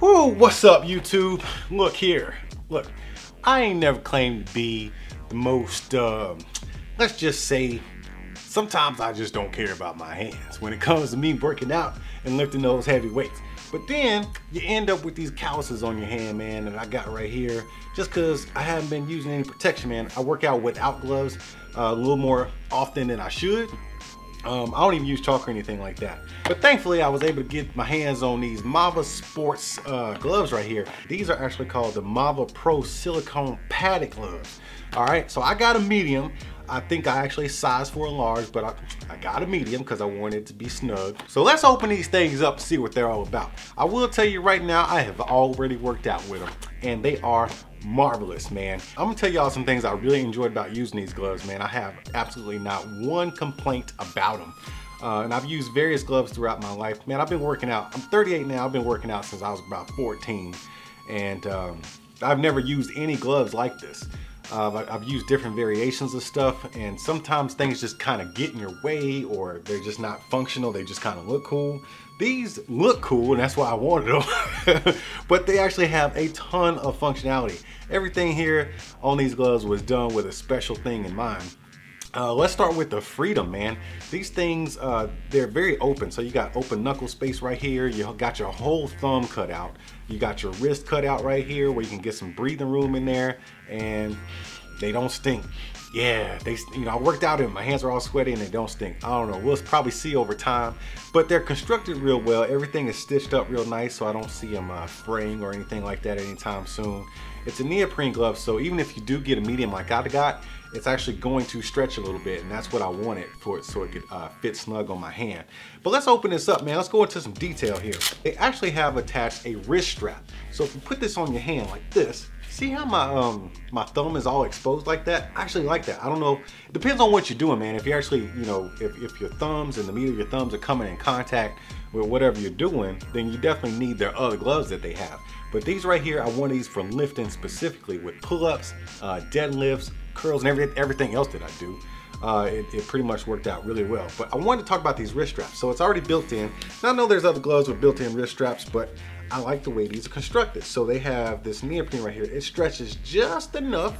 Whoa, what's up YouTube? Look here, look, I ain't never claimed to be the most, uh, let's just say, sometimes I just don't care about my hands when it comes to me working out and lifting those heavy weights. But then you end up with these calluses on your hand, man, that I got right here just because I haven't been using any protection, man. I work out without gloves uh, a little more often than I should. Um, I don't even use chalk or anything like that. But thankfully, I was able to get my hands on these Mava Sports uh, gloves right here. These are actually called the Mava Pro Silicone Padded gloves. All right, so I got a medium. I think I actually sized for a large, but I, I got a medium because I wanted to be snug. So let's open these things up and see what they're all about. I will tell you right now, I have already worked out with them and they are marvelous, man. I'm gonna tell y'all some things I really enjoyed about using these gloves, man. I have absolutely not one complaint about them. Uh, and I've used various gloves throughout my life. Man, I've been working out. I'm 38 now. I've been working out since I was about 14. And um, I've never used any gloves like this. Uh, I've used different variations of stuff and sometimes things just kind of get in your way or they're just not functional. They just kind of look cool. These look cool and that's why I wanted them, but they actually have a ton of functionality. Everything here on these gloves was done with a special thing in mind. Uh, let's start with the freedom, man. These things, uh, they're very open. So you got open knuckle space right here. You got your whole thumb cut out. You got your wrist cut out right here where you can get some breathing room in there and they don't stink. Yeah, they, you know, I worked out and my hands are all sweaty and they don't stink. I don't know, we'll probably see over time, but they're constructed real well. Everything is stitched up real nice, so I don't see them uh, fraying or anything like that anytime soon. It's a neoprene glove, so even if you do get a medium like I got, it's actually going to stretch a little bit and that's what I wanted for it so it could uh, fit snug on my hand. But let's open this up, man. Let's go into some detail here. They actually have attached a wrist strap. So if you put this on your hand like this, see how my um my thumb is all exposed like that? I actually like that. I don't know. It depends on what you're doing, man. If you actually, you know, if, if your thumbs and the meat of your thumbs are coming in contact with whatever you're doing, then you definitely need their other gloves that they have. But these right here, I want these for lifting specifically with pull-ups, uh, deadlifts, curls, and every, everything else that I do. Uh, it, it, pretty much worked out really well. But I wanted to talk about these wrist straps. So it's already built in. Now I know there's other gloves with built-in wrist straps, but I like the way these are constructed. So they have this neoprene right here. It stretches just enough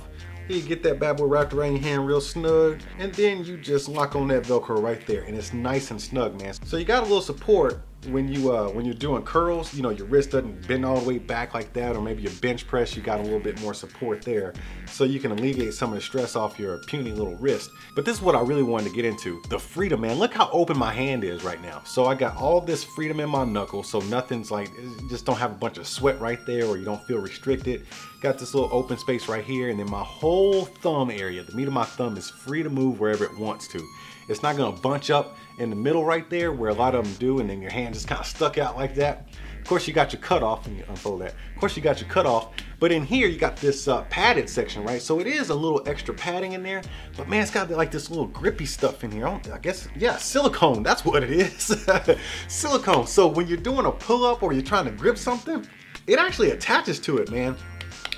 you get that bad boy wrapped around your hand real snug, and then you just lock on that Velcro right there, and it's nice and snug, man. So you got a little support when you uh, when you're doing curls, you know your wrist doesn't bend all the way back like that, or maybe your bench press, you got a little bit more support there, so you can alleviate some of the stress off your puny little wrist. But this is what I really wanted to get into: the freedom, man. Look how open my hand is right now. So I got all this freedom in my knuckle, so nothing's like just don't have a bunch of sweat right there, or you don't feel restricted. Got this little open space right here, and then my whole thumb area, the meat of my thumb, is free to move wherever it wants to. It's not gonna bunch up in the middle right there where a lot of them do and then your hand just kind of stuck out like that. Of course you got your cutoff and you unfold that. Of course you got your cutoff, but in here you got this uh, padded section, right? So it is a little extra padding in there, but man, it's got like this little grippy stuff in here. I guess, yeah, silicone, that's what it is. silicone. So when you're doing a pull up or you're trying to grip something, it actually attaches to it, man.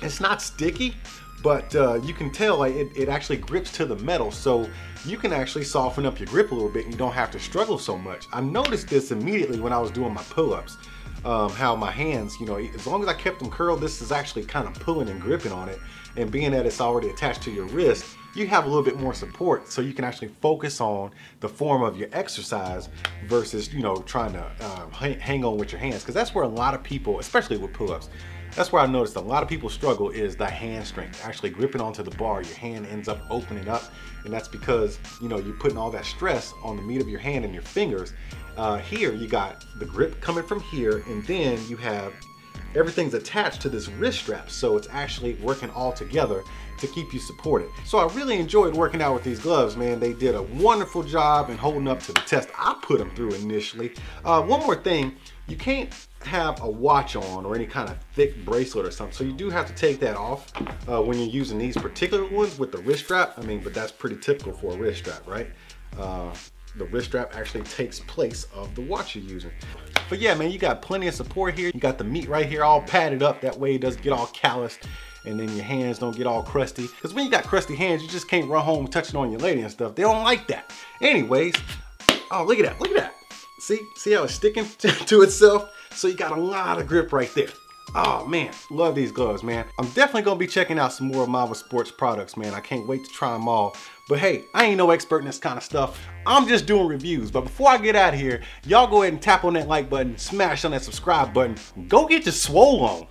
It's not sticky, but uh, you can tell like it, it actually grips to the metal so you can actually soften up your grip a little bit and you don't have to struggle so much. I noticed this immediately when I was doing my pull-ups, um, how my hands, you know, as long as I kept them curled, this is actually kind of pulling and gripping on it. And being that it's already attached to your wrist, you have a little bit more support so you can actually focus on the form of your exercise versus, you know, trying to uh, hang on with your hands. Because that's where a lot of people, especially with pull-ups, that's where I noticed a lot of people struggle is the hand strength. Actually gripping onto the bar, your hand ends up opening up. And that's because, you know, you're putting all that stress on the meat of your hand and your fingers. Uh, here, you got the grip coming from here, and then you have everything's attached to this wrist strap. So it's actually working all together to keep you supported. So I really enjoyed working out with these gloves, man. They did a wonderful job in holding up to the test I put them through initially. Uh, one more thing, you can't have a watch on or any kind of thick bracelet or something. So you do have to take that off uh, when you're using these particular ones with the wrist strap. I mean, but that's pretty typical for a wrist strap, right? Uh, the wrist strap actually takes place of the watch you're using. But yeah, man, you got plenty of support here. You got the meat right here all padded up. That way it doesn't get all calloused and then your hands don't get all crusty. Because when you got crusty hands, you just can't run home touching on your lady and stuff. They don't like that. Anyways, oh, look at that, look at that. See, see how it's sticking to, to itself? So you got a lot of grip right there. Oh man, love these gloves, man. I'm definitely gonna be checking out some more of Mava Sports products, man. I can't wait to try them all. But hey, I ain't no expert in this kind of stuff. I'm just doing reviews. But before I get out of here, y'all go ahead and tap on that like button, smash on that subscribe button, go get your swole on.